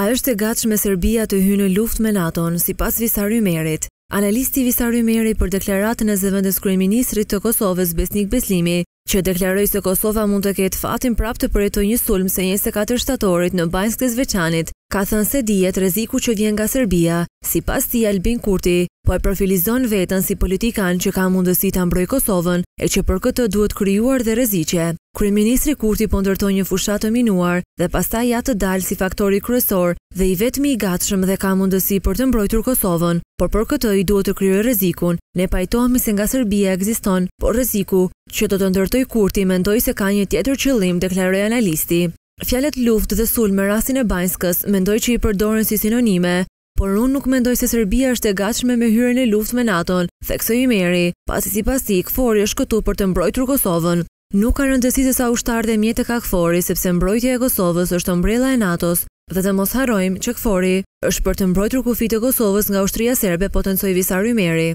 A është e gatshme Serbia të hyjë në luftë me NATO-n, sipas Visar Ymerit? Analisti Visar Ymeri për deklaratën e zëvendëskryeministrit të Kosovës, Besnik Bislimi, që deklaroi se Kosova mund të ketë fatin prapë të përjetojë një sulm së njëzet e katër shtatorit në Banjskë të Zveçanit, ka thënë se dihet rreziku që vjen nga Serbia, Sipas tij, Albin Kurti po e profilizon veten si politikan që ka mundësi ta mbrojë Kosovën e që për këtë duhet krijuar dhe rreziqe. Kryeministri Kurti po ndërton një fushatë të minuar dhe pastaj ja të dalë si faktori kryesor dhe i vetmi i gatshëm dhe ka mundësi për të mbrojtur Kosovën, por për këtë i duhet të krijojë rrezikun. Ne pajtohemi se nga Serbia ekziston, por rreziku që do të ndërtojë Kurti mendoj se ka një tjetër qëllim, deklaroi analisti. Fjalët luftë dhe sulm me rastin e Banjskës mendoj që i përdoren si sinonime, por unë nuk mendoj se Serbia është e gatshme me hyrë në luftë me NATO-n, theksoi Ymeri, pasi sipas tij KFOR-i është këtu për të mbrojtur Kosovën. Nuk ka rëndësi se sa ushtarë dhe mjete ka KFOR-i sepse mbrojtja e Kosovës është ombrella e NATO-s dhe të mos harrojmë që KFOR-i është për të mbrojtur kufijtë e Kosovës nga ushtria serbe potencoi Visar Ymeri.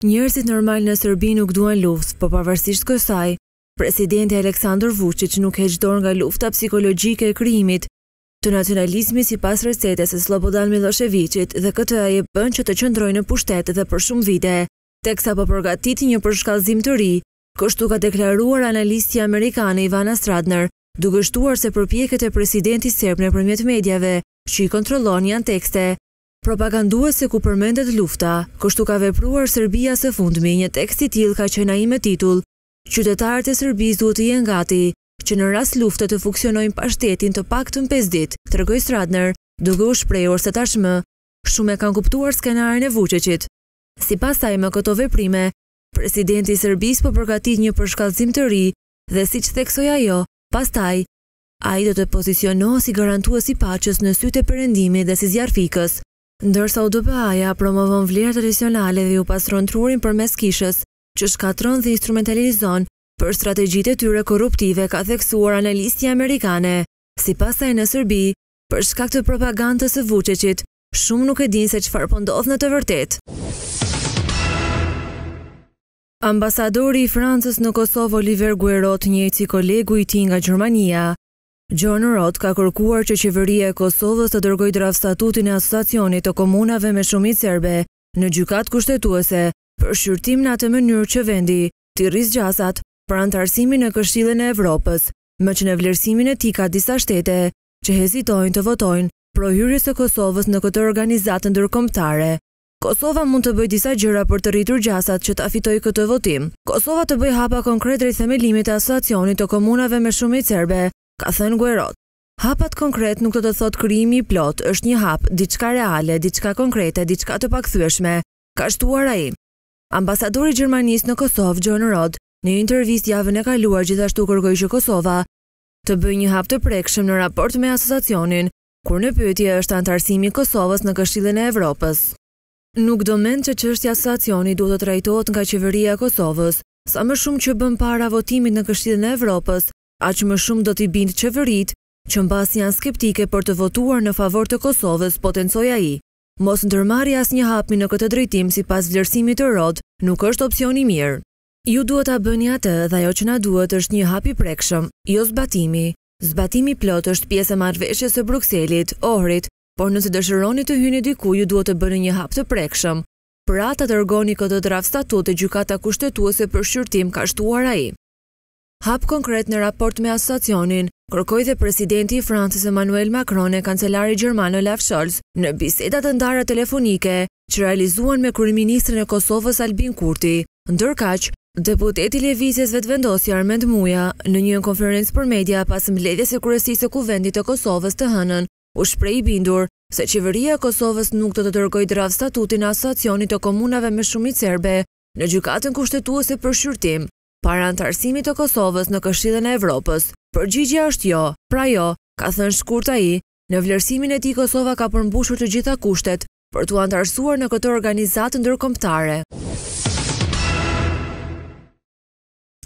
Njerëzit normalë në Serbi nuk duan luftë, po pavarësisht kësaj, presidenti Aleksandër Vuçiç nuk heq dorë nga lufta psikologjike e krijimit të nacionalizmit sipas recetës së Sllobodan Millosheviçit dhe këtë ai e bën që të qëndrojë në pushtet dhe për shumë vite, teksa po përgatit një përshkallëzim të ri, kështu ka deklaruar analistja amerikane Ivana Stradner, duke shtuar se përpjekjet e presidentit serb nëpërmjet mediave që i kontrollon janë tekste. Propaganduese ku përmendet lufta. Kështu ka vepruar Serbia së fundmi, një tekst i tillë ka qenë ai me titull, Qytetarët e Serbisë duhet të jenë gati që në rast lufte të funksionojnë pa shtetin të paktën pesë ditë, tregoi Stradner, duke u shprehur se tashmë shumë e kanë kuptuar skenarin e Vuçiçit. Sipas saj me këto veprime, presidenti i Serbisë po përgatit një përshkallëzim të ri dhe siç theksoi ajo, pastaj, Ai do të pozicionohet si garantues i paqes në sytë e Perëndimit dhe si zjarrfikës. Ndërsa UDBA-ja promovon vlera tradicionale dhe u pastron trurin përmes kishës, që shkatërron dhe instrumentalizon për strategjitë e tyre korruptive ka theksuar analistja amerikane. Sipas saj në Serbi, për shkak të propagandës së Vuçiçit, shumë nuk e dinë se çfarë po ndodh në të vërtetë. Ambasadori i Francës në Kosovë Olivier Guerot njëjtë si kolegu i tij nga Gjermania, Jorn Rohde ka kërkuar që Qeveria e Kosovës të dërgojë draft-statutin e Asociacionit të Komunave me shumicë serbe në Gjykatë Kushtetuese për shqyrtim në atë mënyrë që vendi t'i rrisë gjasat për anëtarësimin në Këshillin e Evropës, meqë në vlerësimin e tij ka disa shtete që hezitojnë të votojnë pro hyrjes së Kosovës në këtë organizatë ndërkombëtare. Kosova mund të bëjë disa gjëra për të rritur gjasat që ta fitojë këtë votim. Kosova të bëjë hapa konkret drejt themelimit të Asociacionit të komunave me shumicë serbe, ka thënë Guerot. Hapat konkret nuk do të thotë krijimi i plotë, është një hap, diçka reale, diçka konkrete, diçka të pakthyeshme, ka shtuar ai. Ambasadori i Gjermanisë në Kosovë, Jorn Rohde, në një intervistë javën e kaluar gjithashtu kërkoi që Kosova të bëjë një hap të prekshëm në raport me Asociacionin, kur në pyetje është anëtarësimi i Kosovës në Këshillin e Evropës. Nuk do mend që çështja e Asociacionit duhet të trajtohet nga Qeveria e Kosovës. Sa më shumë që bën para votimit në Këshillin e Evropës, aq më shumë do t'i bindë qeveritë, që mbase janë skeptike për të votuar në favor të Kosovës, potencoi ai. Mosndërmarrja e asnjë hapi në këtë drejtim sipas vlerësimit të Rohde, nuk është opsion i mirë. Ju duhet ta bëni atë dhe ajo që na duhet është një hap i prekshëm, jo zbatimi. Zbatimi i plotë është pjesë e Marrëveshjes së Brukselit, Ohrit, por nëse dëshironi të hyni diku ju duhet të bëni një hap të prekshëm. Pra, ta dërgoni këtë draft-statut te Gjykata Kushtetuese për shqyrtim, ka shtuar ai. Hap konkret në raport me Asociacionin, kërkoi dhe presidenti i Francës Emmanuel Macron e kancelari gjerman Olaf Scholz në biseda të ndara telefonike që realizuan me kryeministrin e Kosovës Albin Kurti. Ndërkaq, deputeti i Lëvizjes Vetëvendosje Armend Muja, në një konferencë për media pas mbledhjes së Kryesisë së Kuvendit të Kosovës të hënën, u shpreh i bindur se Qeveria e Kosovës nuk do të dërgojë draft-statutin e Asociacionit të Komunave me Shumicë Serbe në Gjykatën Kushtetuese për shqyrtim, para anëtarësimit të Kosovës në Këshillin e Evropës. Përgjigja është jo, pra jo, ka thënë shkurt ai. Në vlerësimin e tij Kosova ka përmbushur të gjitha kushtet, për t'u anëtarësuar në këtë organizatë ndërkombëtare.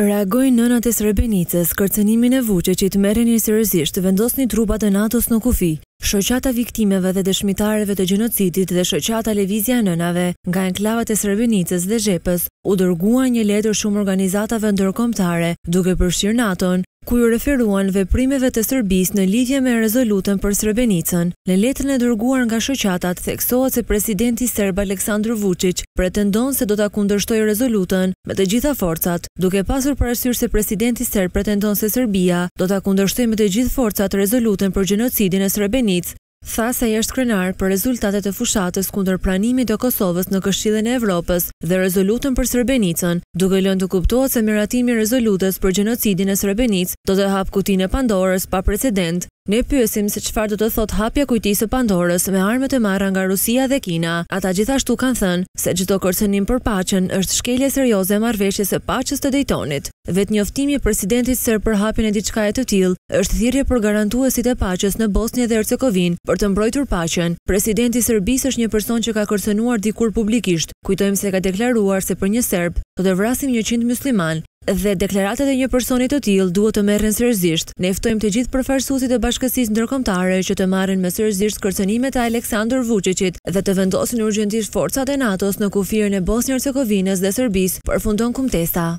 Reagojnë nënat e Srebrenicës, kërcënimin e Vuçiçit ta merrni seriozisht, vendosni trupat e NATO-s në kufi. Shoqata e Viktimeve dhe Dëshmitarëve të Gjenocidit dhe Shoqata Lëvizja e Nënave nga enklavat e Srebrenicës dhe Zhepës u dërguan një letër shumë organizatave ndërkombëtare, duke përfshirë NATO-n, ku iu referuan veprimeve të Serbisë në lidhje me rezolutën për Srebrenicën. Në letrën e dërguar nga shoqatat theksohet se presidenti serb Aleksandër Vuçiç pretendon se do ta kundërshtojë rezolutën me të gjitha forcat, duke pasur parasysh se presidenti serb pretendon se Serbia do ta kundërshtojë me të gjithë forcat rezolutën për gjenocidin në Srebrenicë, tha se ai është krenar për rezultatet e fushatës kundër pranimit të Kosovës në Këshillin e Evropës dhe rezolutën për Srebrenicën, duke lënë të kuptohet se miratimi i rezolutës për gjenocidin në Srebrenicë do të hapë kutinë e Pandorës pa precedent. Ne pyesim se çfarë do të thotë hapja e kutisë së Pandorës me armët e marra nga Rusia dhe Kina. Ata gjithashtu kanë thënë se çdo kërcënim për paqen është shkelje serioze e marrëveshjes së paqes të Dejtonit. Vetë njoftimi i presidentit serb për hapjen e diçkaje të tillë është thirrje për garantuesit e paqes në Bosnje dhe Hercegovinë për të mbrojtur paqen. Presidenti i Serbisë është një person që ka kërcënuar dikur publikisht. Kujtojmë se ka deklaruar se për një serb, do të vrasim njëqind myslimanë dhe deklaratat e një personi të tillë duhet të merren seriozisht. Ne ftojmë të gjithë përfaqësuesit e bashkësisë ndërkombëtare që të marrin më seriozisht kërcënimet e Aleksandër Vuçiçit dhe të vendosin urgjentisht forcat e NATO-s në kufirin e Bosnjë-Hercegovinës dhe Serbisë, përfundon kumtesa.